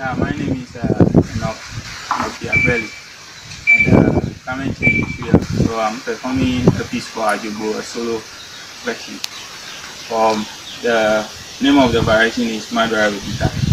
Yeah, my name is uh, Enock and uh, currently it's here. So I'm performing a piece for Ajubo, a solo version. Um, the name of the variation is Madura with Guitar.